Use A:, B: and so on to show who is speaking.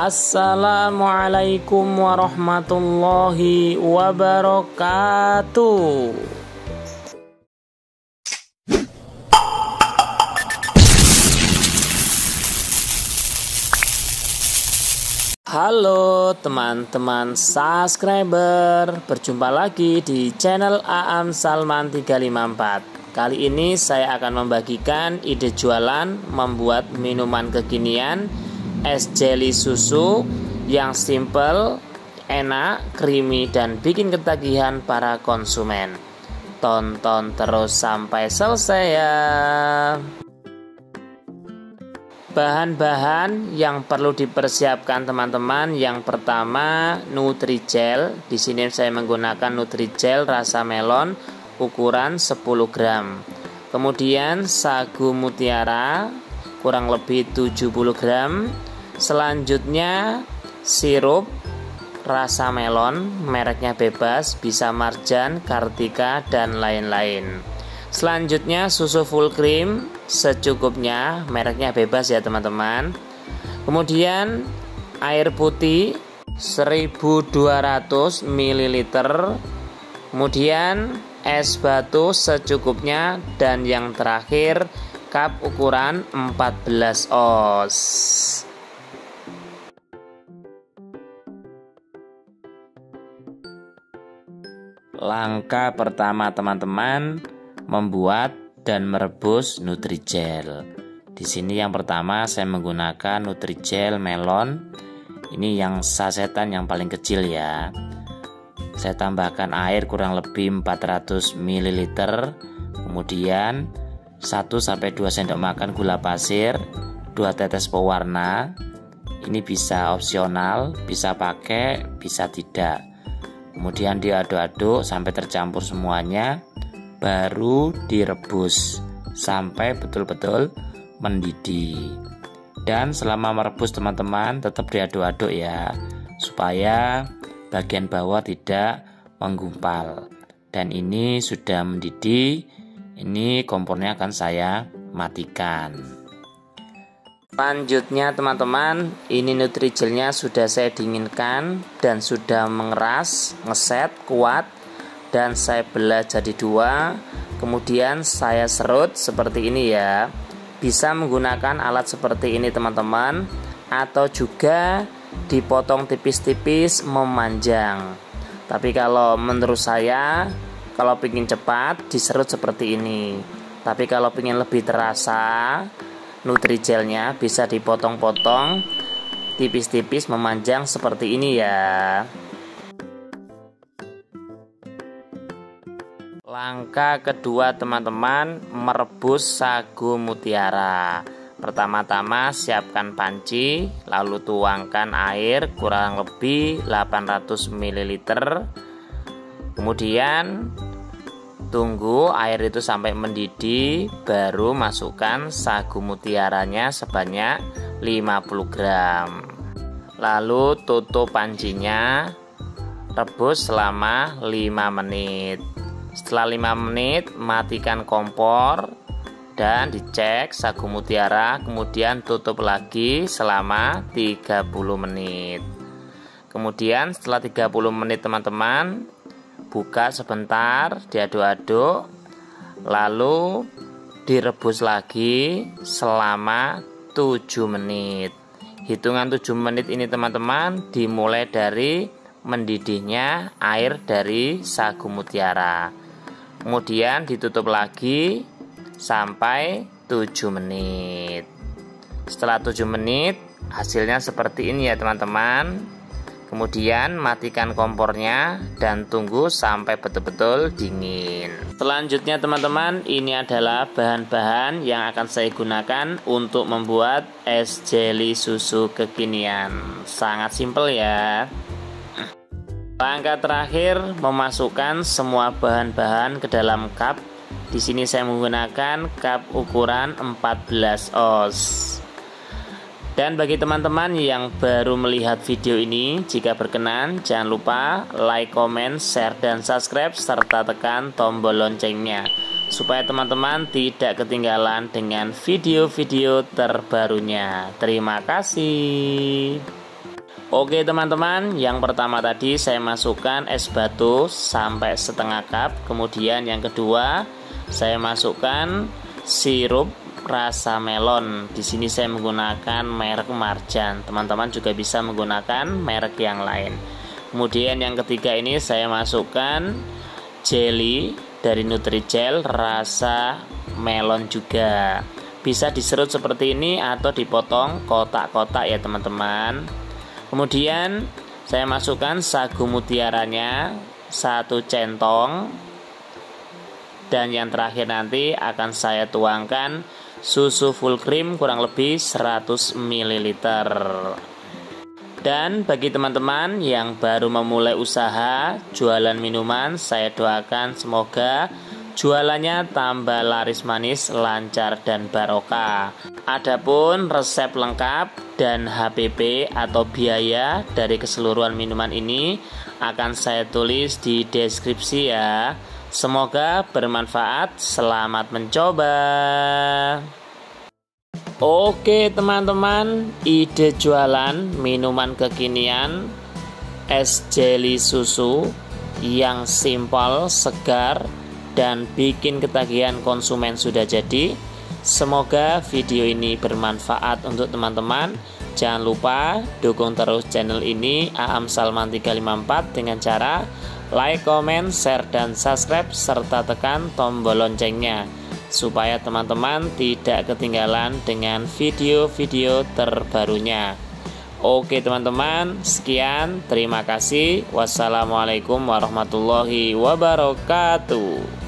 A: Assalamualaikum warahmatullahi wabarakatuh. Halo teman-teman subscriber, berjumpa lagi di channel Aam Salman 354. Kali ini saya akan membagikan ide jualan membuat minuman kekinian es jelly susu yang simple, enak, creamy dan bikin ketagihan para konsumen. Tonton terus sampai selesai ya. Bahan-bahan yang perlu dipersiapkan teman-teman. Yang pertama Nutrijel. Di sini saya menggunakan Nutrijel rasa melon ukuran 10 gram. Kemudian sagu mutiara kurang lebih 70 gram. Selanjutnya sirup rasa melon, mereknya bebas, bisa marjan, kartika dan lain-lain. Selanjutnya susu full cream secukupnya, mereknya bebas ya teman-teman. Kemudian air putih 1200 ml. Kemudian es batu secukupnya dan yang terakhir cup ukuran 14 oz. Langkah pertama teman-teman membuat dan merebus Nutrijel. Di sini yang pertama saya menggunakan Nutrijel melon. Ini yang sasetan yang paling kecil ya. Saya tambahkan air kurang lebih 400 ml. Kemudian 1 sampai 2 sendok makan gula pasir, 2 tetes pewarna. Ini bisa opsional, bisa pakai, bisa tidak. Kemudian diaduk-aduk sampai tercampur semuanya baru direbus sampai betul-betul mendidih. Dan selama merebus teman-teman tetap diaduk-aduk ya supaya bagian bawah tidak menggumpal. Dan ini sudah mendidih. Ini kompornya akan saya matikan. Selanjutnya teman-teman, ini nutrijelnya sudah saya dinginkan dan sudah mengeras, ngeset, kuat dan saya belah jadi dua. Kemudian saya serut seperti ini ya. Bisa menggunakan alat seperti ini teman-teman atau juga dipotong tipis-tipis memanjang. Tapi kalau menurut saya kalau ingin cepat diserut seperti ini. Tapi kalau ingin lebih terasa nutrijelnya bisa dipotong-potong tipis-tipis memanjang seperti ini ya. Langkah kedua teman-teman merebus sagu mutiara. Pertama-tama siapkan panci Lalu tuangkan air kurang lebih 800 ml Kemudian Tunggu air itu sampai mendidih Baru masukkan sagu mutiaranya sebanyak 50 gram Lalu tutup pancinya Rebus selama 5 menit setelah 5 menit, matikan kompor dan dicek sagu mutiara, kemudian tutup lagi selama 30 menit. Kemudian setelah 30 menit teman-teman, buka sebentar, diaduk-aduk, lalu direbus lagi selama 7 menit. Hitungan 7 menit ini teman-teman dimulai dari mendidihnya air dari sagu mutiara. Kemudian ditutup lagi sampai 7 menit. Setelah 7 menit hasilnya seperti ini ya teman-teman kemudian matikan kompornya dan tunggu sampai betul-betul dingin selanjutnya teman-teman ini adalah bahan-bahan yang akan saya gunakan untuk membuat es jelly susu kekinian sangat simpel ya Langkah terakhir memasukkan semua bahan-bahan ke dalam cup. Di sini saya menggunakan cup ukuran 14 oz. Dan bagi teman-teman yang baru melihat video ini, jika berkenan jangan lupa like, comment, share, dan subscribe serta tekan tombol loncengnya supaya teman-teman tidak ketinggalan dengan video-video terbarunya. Terima kasih. Oke teman-teman, yang pertama tadi saya masukkan es batu sampai setengah cup. Kemudian yang kedua, saya masukkan sirup rasa melon. Di sini saya menggunakan merek Marjan. Teman-teman juga bisa menggunakan merek yang lain. Kemudian yang ketiga ini saya masukkan jelly dari Nutrijel rasa melon juga. Bisa diserut seperti ini atau dipotong kotak-kotak ya teman-teman. Kemudian saya masukkan sagu mutiaranya satu centong dan yang terakhir nanti akan saya tuangkan susu full cream kurang lebih 100 ml. Dan bagi teman-teman yang baru memulai usaha jualan minuman, saya doakan semoga Jualannya tambah laris manis, lancar dan barokah. Adapun resep lengkap dan HPP atau biaya dari keseluruhan minuman ini akan saya tulis di deskripsi ya. Semoga bermanfaat. Selamat mencoba. Oke, teman-teman, ide jualan minuman kekinian es jelly susu yang simpel, segar, dan bikin ketagihan konsumen sudah jadi. Semoga video ini bermanfaat untuk teman-teman. Jangan lupa dukung terus channel ini Aam Salman 354 dengan cara like, comment, share, dan subscribe serta tekan tombol loncengnya supaya teman-teman tidak ketinggalan dengan video-video terbarunya. Oke teman-teman, sekian. Terima kasih. Wassalamualaikum warahmatullahi wabarakatuh.